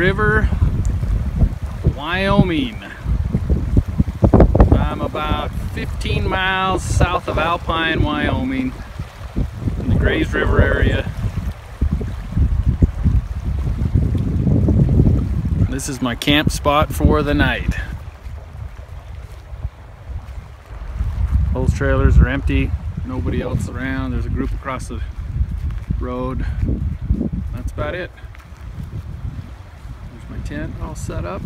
River, Wyoming. I'm about 15 miles south of Alpine, Wyoming, in the Greys River area. This is my camp spot for the night. Those trailers are empty, nobody else around. There's a group across the road. That's about it. Tent all set up.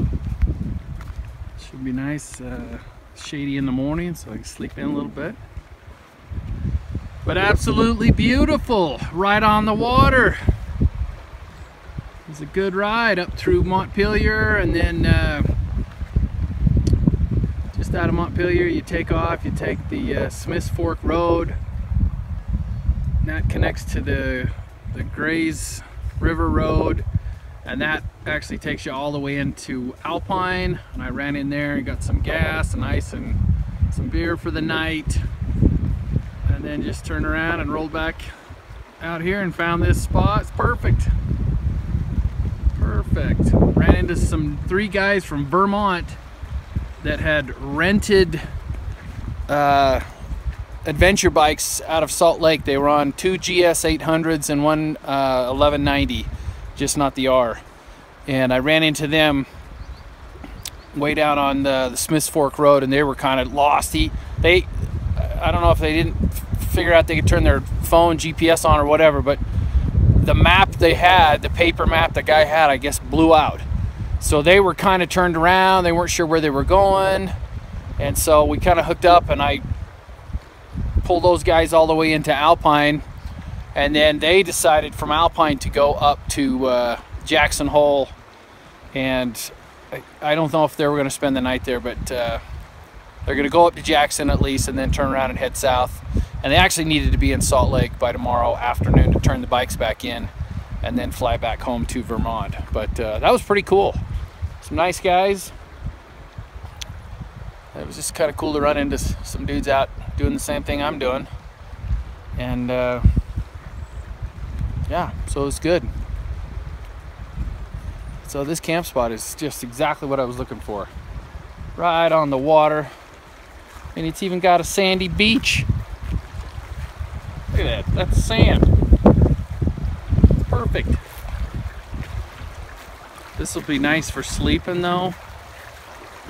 Should be nice, uh, shady in the morning so I can sleep in a little bit. But absolutely beautiful, right on the water. It's a good ride up through Montpelier and then uh, just out of Montpelier you take off, you take the uh, Smiths Fork Road. That connects to the, the Greys River Road and that actually takes you all the way into Alpine and I ran in there and got some gas and ice and some beer for the night and then just turned around and rolled back out here and found this spot. It's perfect. Perfect. Ran into some three guys from Vermont that had rented uh, adventure bikes out of Salt Lake. They were on two GS 800s and one uh, 1190 just not the R. And I ran into them way down on the, the Smiths Fork Road, and they were kind of lost. He, they, I don't know if they didn't figure out they could turn their phone GPS on or whatever, but the map they had, the paper map the guy had, I guess blew out. So they were kind of turned around. They weren't sure where they were going. And so we kind of hooked up and I pulled those guys all the way into Alpine and then they decided from Alpine to go up to uh, Jackson Hole. And I, I, don't know if they were going to spend the night there but uh, they're going to go up to Jackson at least and then turn around and head south. And they actually needed to be in Salt Lake by tomorrow afternoon to turn the bikes back in and then fly back home to Vermont. But uh, that was pretty cool. Some nice guys. It was just kind of cool to run into some dudes out doing the same thing I'm doing. And uh, yeah, so it was good. So this camp spot is just exactly what I was looking for. Right on the water. And it's even got a sandy beach. Look at that, that's sand. Perfect. This will be nice for sleeping though.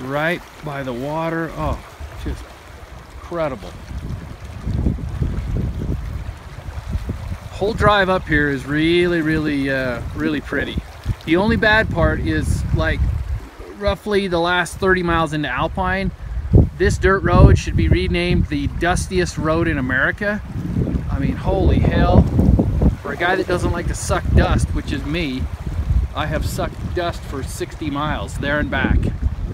Right by the water. Oh, just incredible. Whole drive up here is really, really, uh, really pretty. The only bad part is like roughly the last 30 miles into Alpine. This dirt road should be renamed the dustiest road in America. I mean, holy hell. For a guy that doesn't like to suck dust, which is me, I have sucked dust for 60 miles there and back.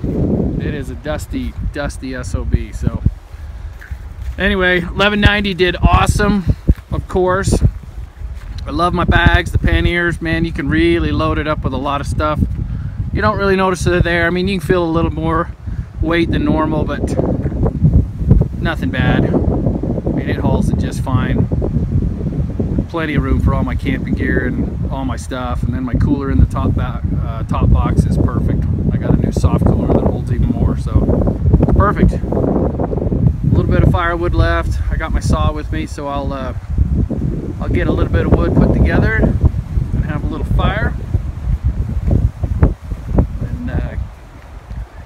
It is a dusty, dusty SOB. So anyway, 1190 did awesome, of course. I love my bags, the panniers, man, you can really load it up with a lot of stuff. You don't really notice it there. I mean, you can feel a little more weight than normal, but nothing bad. I mean, it hauls it just fine. Plenty of room for all my camping gear and all my stuff. And then my cooler in the top, uh, top box is perfect. I got a new soft cooler that holds even more, so perfect. A little bit of firewood left. I got my saw with me, so I'll uh, I'll get a little bit of wood put together and have a little fire and uh,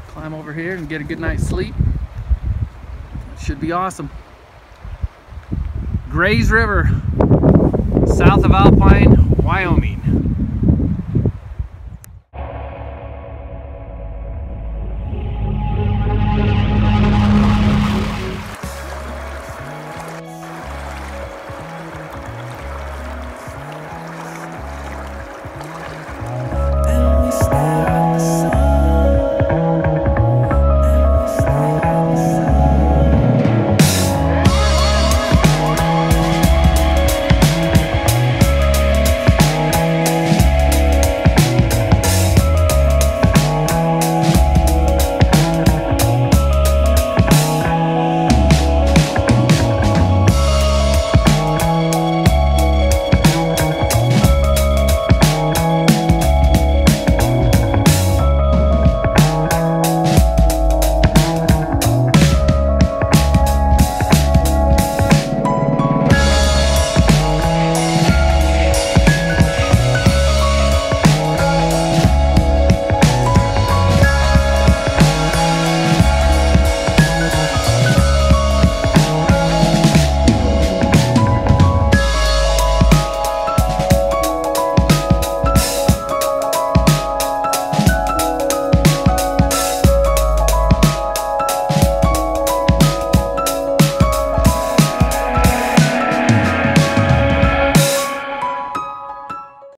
climb over here and get a good night's sleep. Should be awesome. Greys River, south of Alpine, Wyoming.